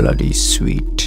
bloody sweet.